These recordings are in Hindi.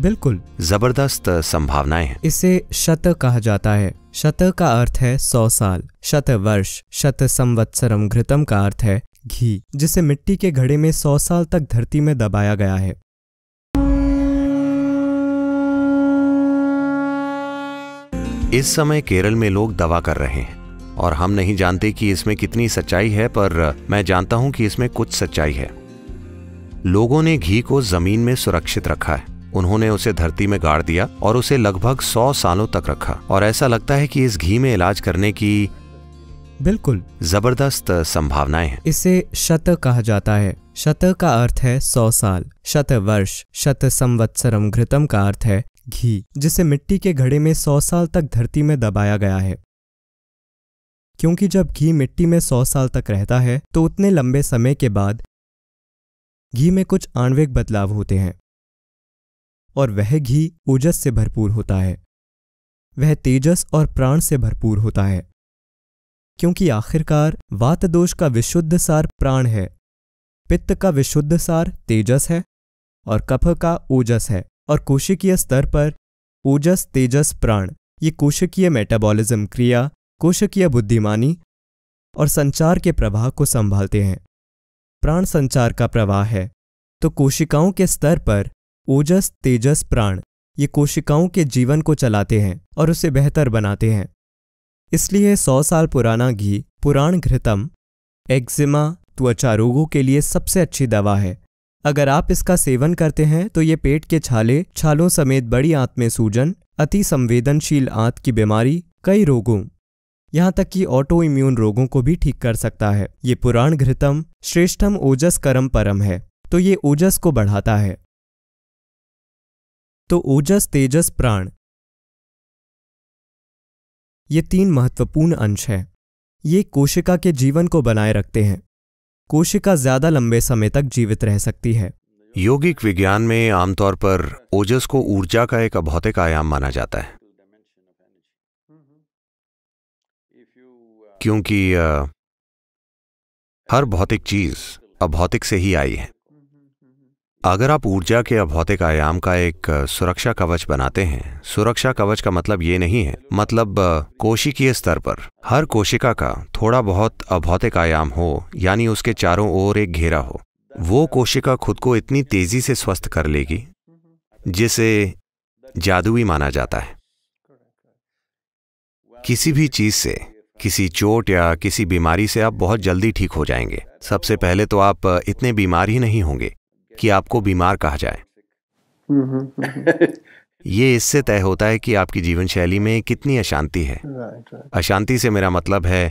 बिल्कुल। ज़बरदस्त संभावनाएँ हैं। इसे शत कहा जाता है। शत का अर्थ है सौ साल शत वर्ष शत संवत्सरम घृतम का अर्थ है घी जिसे मिट्टी के घड़े में सौ साल तक धरती में दबाया गया है। इस समय केरल में लोग दवा कर रहे हैं और हम नहीं जानते कि इसमें कितनी सच्चाई है पर मैं जानता हूँ कि इसमें कुछ सच्चाई है। लोगों ने घी को ज़मीन में सुरक्षित रखा है। उन्होंने उसे धरती में गाड़ दिया और उसे लगभग सौ सालों तक रखा। और ऐसा लगता है कि इस घी में इलाज करने की बिल्कुल। ज़बरदस्त संभावनाएँ हैं। इसे शत कहा जाता है। शत का अर्थ है सौ साल। शत वर्ष। शत संवत्सरम घृतम का अर्थ है घी जिसे मिट्टी के घड़े में सौ साल तक धरती में दबाया गया है। क्योंकि जब घी मिट्टी में सौ साल तक रहता है तो उतने लंबे समय के बाद घी में कुछ आणविक बदलाव होते हैं। और वह घी ओजस से भरपूर होता है। वह तेजस और प्राण से भरपूर होता है। क्योंकि आखिरकार वात दोष का विशुद्ध सार प्राण है। पित्त का विशुद्ध सार तेजस है और कफ का ओजस है और कोशिकीय स्तर पर ओजस, तेजस, प्राण, ये कोशिकीय मेटाबॉलिज्म क्रिया, कोशिकीय बुद्धिमानी और संचार के प्रवाह को संभालते हैं। प्राण संचार का प्रवाह है तो कोशिकाओं के स्तर पर ओजस, तेजस प्राण, ये कोशिकाओं के जीवन को चलाते हैं और उसे बेहतर बनाते हैं। इसलिए सौ साल पुराना घी, पुराण घृतम एक्जिमा त्वचा रोगों के लिए सबसे अच्छी दवा है। अगर आप इसका सेवन करते हैं तो ये पेट के छाले, छालों समेत बड़ी आंत में सूजन, अति संवेदनशील आंत की बीमारी, कई रोगों, यहाँ तक कि ऑटो इम्यून रोगों को भी ठीक कर सकता है। ये पुराण घृतम, श्रेष्ठम ओजस करम परम है तो ये ओजस को बढ़ाता है। तो ओजस तेजस प्राण। ये तीन महत्वपूर्ण अंश हैं। ये कोशिका के जीवन को बनाए रखते हैं। कोशिका ज़्यादा लंबे समय तक जीवित रह सकती है। यौगिक विज्ञान में आमतौर पर ओजस को ऊर्जा का एक अभौतिक आयाम माना जाता है। क्योंकि हर भौतिक चीज़ अभौतिक से ही आई है। अगर आप ऊर्जा के अभौतिक आयाम का एक सुरक्षा कवच बनाते हैं, सुरक्षा कवच का मतलब ये नहीं है मतलब कोशिकीय स्तर पर। हर कोशिका का थोड़ा बहुत अभौतिक आयाम हो, यानी उसके चारों ओर एक घेरा हो, वो कोशिका खुद को इतनी तेज़ी से स्वस्थ कर लेगी, जिसे जादुई माना जाता है। किसी भी चीज़ से, किसी चोट या किसी बीमारी से आप बहुत जल्दी ठीक हो जाएँगे। सबसे पहले तो आप इतने बीमार ही नहीं होंगे। कि आपको बीमार कहा जाए। ये इससे तय होता है कि आपकी जीवन शैली में कितनी अशांति है. अशांति से मेरा मतलब है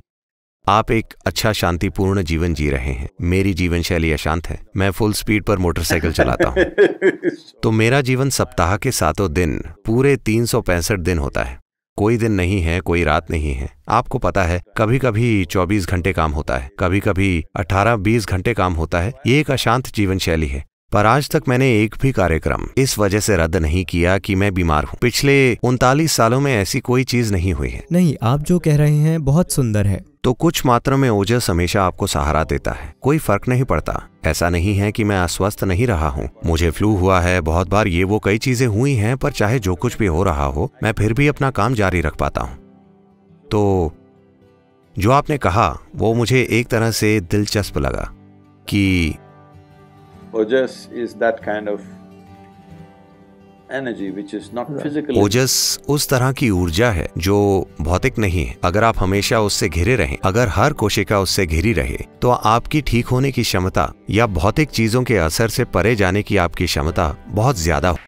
आप एक अच्छा शांतिपूर्ण जीवन जी रहे हैं। मेरी जीवन शैली अशांत है। मैं फुल स्पीड पर मोटरसाइकिल चलाता हूँ। तो मेरा जीवन सप्ताह के सातों दिन पूरे तीन सौ पैंसठ दिन होता है। कोई दिन नहीं है कोई रात नहीं है। आपको पता है कभी कभी 24 घंटे काम होता है कभी कभी 18-20 घंटे काम होता है। ये एक अशांत जीवन शैली है। पर आज तक मैंने एक भी कार्यक्रम इस वजह से रद्द नहीं किया कि मैं बीमार हूँ। पिछले उनतालीस सालों में ऐसी कोई चीज़ नहीं हुई है। नहीं आप जो कह रहे हैं बहुत सुंदर है। तो कुछ मात्रा में ओजस हमेशा आपको सहारा देता है। कोई फ़र्क नहीं पड़ता। ऐसा नहीं है कि मैं अस्वस्थ नहीं रहा हूँ। मुझे फ्लू हुआ है बहुत बार ये वो कई चीज़ें हुई हैं पर चाहे जो कुछ भी हो रहा हो मैं फिर भी अपना काम जारी रख पाता हूँ। तो जो आपने कहा वो मुझे एक तरह से दिलचस्प लगा कि Ojas is that kind of energy which is not physically. ओजस उस तरह की ऊर्जा है जो भौतिक नहीं है अगर आप हमेशा उससे घिरे रहें अगर हर कोशिका उससे घिरी रहे तो आपकी ठीक होने की क्षमता या भौतिक चीज़ों के असर से परे जाने की आपकी क्षमता बहुत ज़्यादा हो